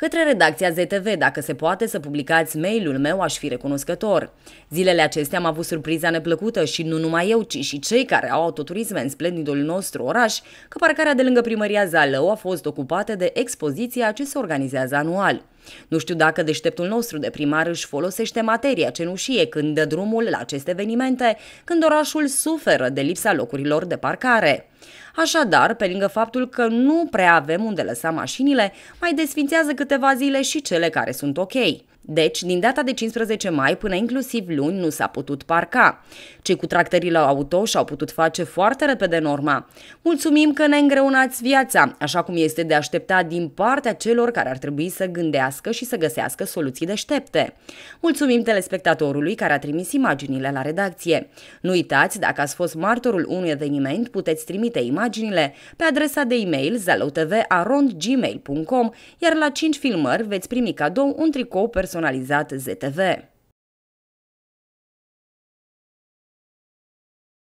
Către redacția ZTV, dacă se poate să publicați mailul meu, aș fi recunoscător. Zilele acestea am avut surpriza neplăcută și nu numai eu, ci și cei care au autoturisme în splendidul nostru oraș, că parcarea de lângă primăria Zalău a fost ocupată de expoziția ce se organizează anual. Nu știu dacă deșteptul nostru de primar își folosește materia cenușie când dă drumul la aceste evenimente, când orașul suferă de lipsa locurilor de parcare. Așadar, pe lângă faptul că nu prea avem unde lăsa mașinile, mai desfințează câteva zile și cele care sunt ok. Deci, din data de 15 mai până inclusiv luni nu s-a putut parca. Cei cu tractările auto și-au putut face foarte repede norma. Mulțumim că ne îngreunați viața, așa cum este de așteptat din partea celor care ar trebui să gândească și să găsească soluții deștepte. Mulțumim telespectatorului care a trimis imaginile la redacție. Nu uitați, dacă ați fost martorul unui eveniment, puteți trimite imaginile pe adresa de e-mail zalotv.gmail.com, iar la 5 filmări veți primi cadou un tricou personalizat ZTV.